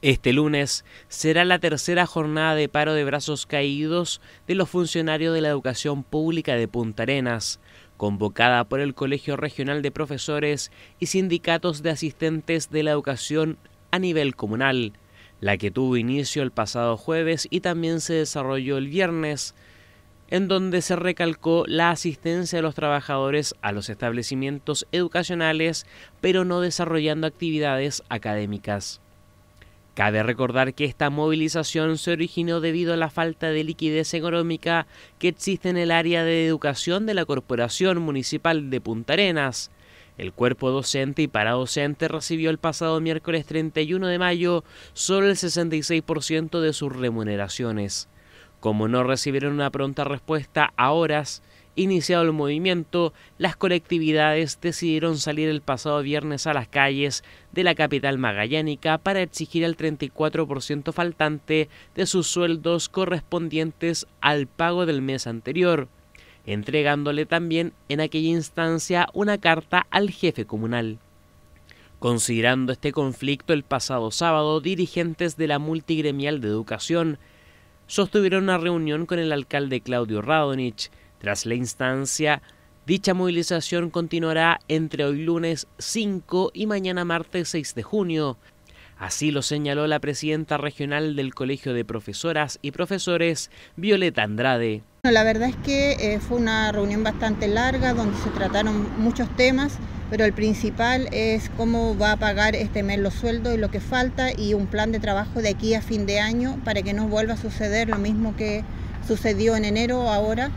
Este lunes será la tercera jornada de paro de brazos caídos de los funcionarios de la educación pública de Punta Arenas, convocada por el Colegio Regional de Profesores y sindicatos de asistentes de la educación a nivel comunal, la que tuvo inicio el pasado jueves y también se desarrolló el viernes, en donde se recalcó la asistencia de los trabajadores a los establecimientos educacionales, pero no desarrollando actividades académicas. Cabe recordar que esta movilización se originó debido a la falta de liquidez económica que existe en el área de educación de la Corporación Municipal de Punta Arenas. El cuerpo docente y paradocente recibió el pasado miércoles 31 de mayo solo el 66% de sus remuneraciones. Como no recibieron una pronta respuesta a horas, Iniciado el movimiento, las colectividades decidieron salir el pasado viernes a las calles de la capital magallánica para exigir el 34% faltante de sus sueldos correspondientes al pago del mes anterior, entregándole también en aquella instancia una carta al jefe comunal. Considerando este conflicto el pasado sábado, dirigentes de la multigremial de educación sostuvieron una reunión con el alcalde Claudio Radonich, tras la instancia, dicha movilización continuará entre hoy lunes 5 y mañana martes 6 de junio. Así lo señaló la presidenta regional del Colegio de Profesoras y Profesores, Violeta Andrade. La verdad es que eh, fue una reunión bastante larga donde se trataron muchos temas, pero el principal es cómo va a pagar este mes los sueldos y lo que falta y un plan de trabajo de aquí a fin de año para que no vuelva a suceder lo mismo que sucedió en enero ahora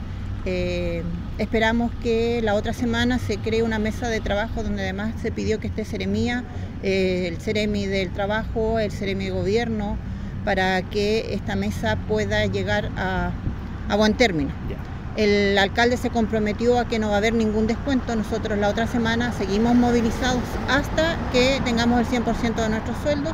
eh, esperamos que la otra semana se cree una mesa de trabajo donde además se pidió que esté Ceremía, eh, el Ceremi del Trabajo, el Ceremi de Gobierno, para que esta mesa pueda llegar a, buen término. El alcalde se comprometió a que no va a haber ningún descuento. Nosotros la otra semana seguimos movilizados hasta que tengamos el 100% de nuestros sueldos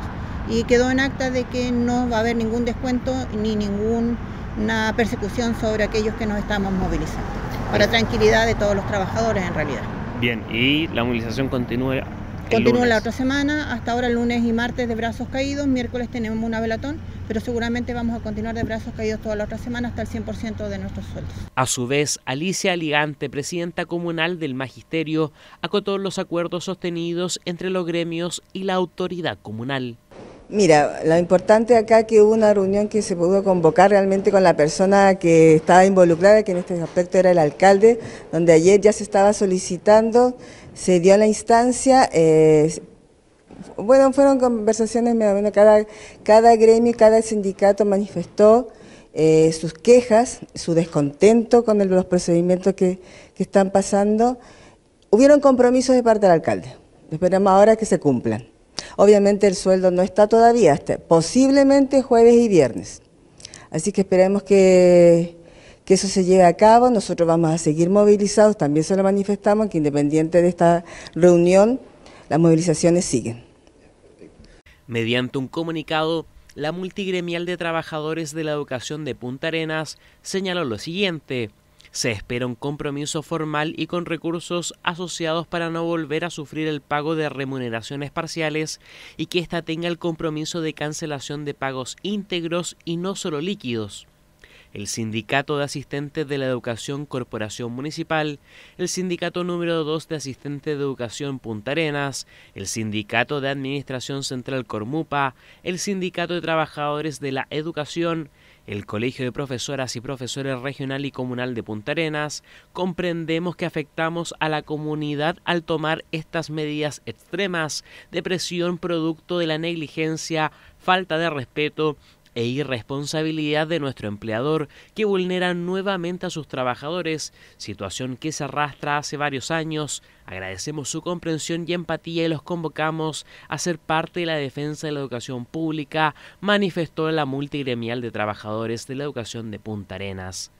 y quedó en acta de que no va a haber ningún descuento ni ningún una persecución sobre aquellos que nos estamos movilizando, para tranquilidad de todos los trabajadores en realidad. Bien, y la movilización continúa. Continúa la otra semana, hasta ahora lunes y martes de brazos caídos, miércoles tenemos una velatón, pero seguramente vamos a continuar de brazos caídos toda la otra semana hasta el 100% de nuestros sueldos. A su vez, Alicia Ligante, presidenta comunal del Magisterio, acotó los acuerdos sostenidos entre los gremios y la autoridad comunal. Mira, lo importante acá que hubo una reunión que se pudo convocar realmente con la persona que estaba involucrada, que en este aspecto era el alcalde, donde ayer ya se estaba solicitando, se dio la instancia, eh, bueno, fueron conversaciones, cada, cada gremio, cada sindicato manifestó eh, sus quejas, su descontento con los procedimientos que, que están pasando. Hubieron compromisos de parte del alcalde, esperamos ahora que se cumplan. Obviamente el sueldo no está todavía, hasta posiblemente jueves y viernes. Así que esperemos que, eso se lleve a cabo. Nosotros vamos a seguir movilizados, también se lo manifestamos, que independiente de esta reunión, las movilizaciones siguen. Mediante un comunicado, la multigremial de trabajadores de la educación de Punta Arenas señaló lo siguiente. Se espera un compromiso formal y con recursos asociados para no volver a sufrir el pago de remuneraciones parciales y que ésta tenga el compromiso de cancelación de pagos íntegros y no solo líquidos. El Sindicato de Asistentes de la Educación Corporación Municipal, el Sindicato número 2 de Asistentes de Educación Punta Arenas, el Sindicato de Administración Central Cormupa, el Sindicato de Trabajadores de la Educación, el Colegio de Profesoras y Profesores Regional y Comunal de Punta Arenas, comprendemos que afectamos a la comunidad al tomar estas medidas extremas de presión producto de la negligencia, falta de respeto e irresponsabilidad de nuestro empleador que vulnera nuevamente a sus trabajadores, situación que se arrastra hace varios años. Agradecemos su comprensión y empatía y los convocamos a ser parte de la defensa de la educación pública, manifestó la multigremial de trabajadores de la educación de Punta Arenas.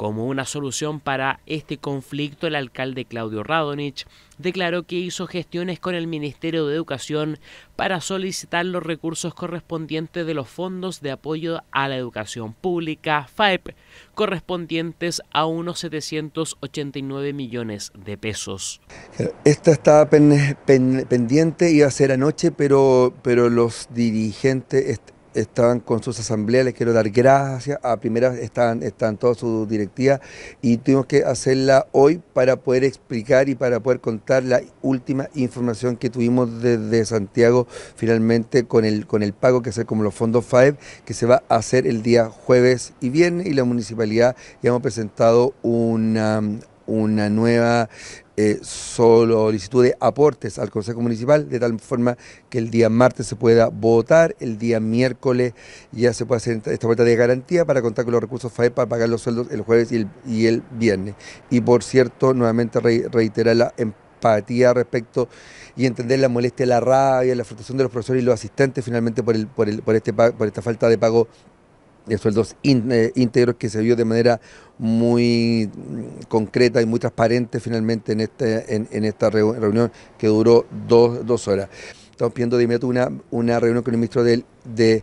Como una solución para este conflicto, el alcalde Claudio Radonich declaró que hizo gestiones con el Ministerio de Educación para solicitar los recursos correspondientes de los fondos de apoyo a la educación pública, FAEP, correspondientes a unos 789 millones de pesos. Esta estaba pendiente, iba a ser anoche, pero, pero los dirigentes estaban con sus asambleas, les quiero dar gracias, a primera están, están todas sus directivas y tuvimos que hacerla hoy para poder explicar y para poder contar la última información que tuvimos desde Santiago finalmente con el, con el pago que hacer como los fondos FAEB que se va a hacer el día jueves y viernes y la municipalidad ya hemos presentado una, una nueva eh, solicitud de aportes al Consejo Municipal, de tal forma que el día martes se pueda votar, el día miércoles ya se puede hacer esta vuelta de garantía para contar con los recursos FAE para pagar los sueldos el jueves y el, viernes. Y por cierto, nuevamente reiterar la empatía respecto y entender la molestia, la rabia, la frustración de los profesores y los asistentes finalmente por, el, por, el, por, este, por esta falta de pago de sueldos eh, íntegros que se vio de manera muy mm, concreta y muy transparente finalmente en, este, en, esta reunión que duró dos, horas. Estamos pidiendo de inmediato una, una reunión con el ministro de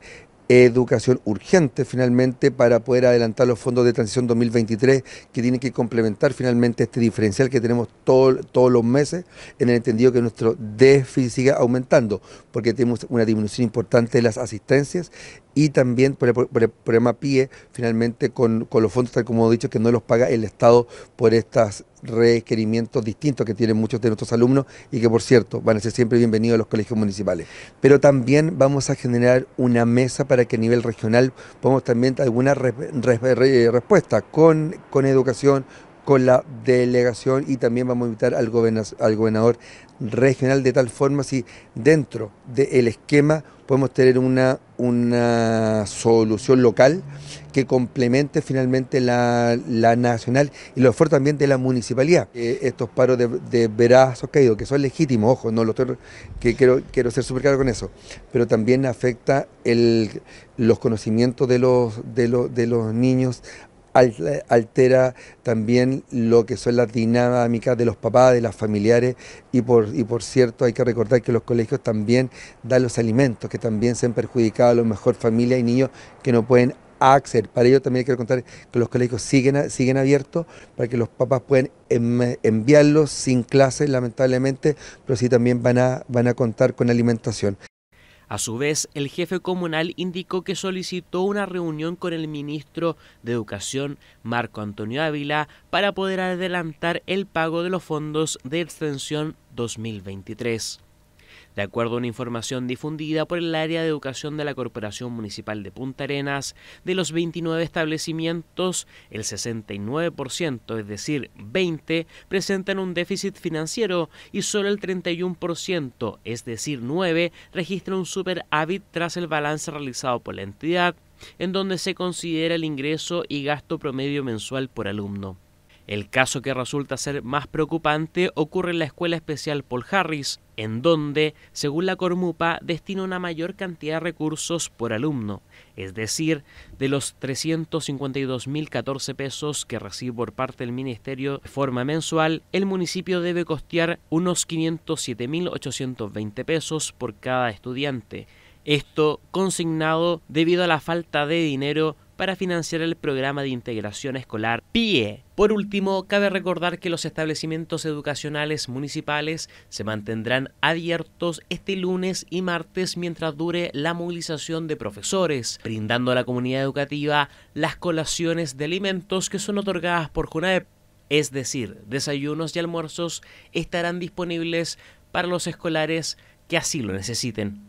educación urgente finalmente para poder adelantar los fondos de transición 2023 que tienen que complementar finalmente este diferencial que tenemos todos los meses en el entendido que nuestro déficit siga aumentando porque tenemos una disminución importante de las asistencias y también por el, PIE, finalmente con, los fondos, tal como he dicho, que no los paga el Estado por estos requerimientos distintos que tienen muchos de nuestros alumnos y que, por cierto, van a ser siempre bienvenidos a los colegios municipales. Pero también vamos a generar una mesa para que a nivel regional podamos también alguna respuesta con, con educación, con la delegación y también vamos a invitar al, gobernador, regional de tal forma si dentro del esquema podemos tener una, una solución local que complemente finalmente la, nacional y lo esfuerzos también de la municipalidad. Eh, estos paros de, de brazos caídos, que son legítimos, ojo, no lo estoy, que quiero, quiero ser súper claro con eso, pero también afecta el, los conocimientos de los, de, los, de los niños, altera también lo que son las dinámicas de los papás, de las familiares y por, y por cierto hay que recordar que los colegios también dan los alimentos que también se han perjudicado a lo mejor familias y niños que no pueden acceder. Para ello también que contar que los colegios siguen, siguen abiertos para que los papás puedan enviarlos sin clases lamentablemente, pero sí también van a, van a contar con alimentación. A su vez, el jefe comunal indicó que solicitó una reunión con el ministro de Educación, Marco Antonio Ávila, para poder adelantar el pago de los fondos de extensión 2023. De acuerdo a una información difundida por el área de educación de la Corporación Municipal de Punta Arenas, de los 29 establecimientos, el 69%, es decir, 20, presentan un déficit financiero y solo el 31%, es decir, 9, registra un superávit tras el balance realizado por la entidad, en donde se considera el ingreso y gasto promedio mensual por alumno. El caso que resulta ser más preocupante ocurre en la Escuela Especial Paul Harris, en donde, según la Cormupa, destina una mayor cantidad de recursos por alumno, es decir, de los 352.014 pesos que recibe por parte del Ministerio de forma mensual, el municipio debe costear unos 507.820 pesos por cada estudiante. Esto consignado debido a la falta de dinero para financiar el programa de integración escolar PIE. Por último, cabe recordar que los establecimientos educacionales municipales se mantendrán abiertos este lunes y martes mientras dure la movilización de profesores, brindando a la comunidad educativa las colaciones de alimentos que son otorgadas por JUNAEP, es decir, desayunos y almuerzos estarán disponibles para los escolares que así lo necesiten.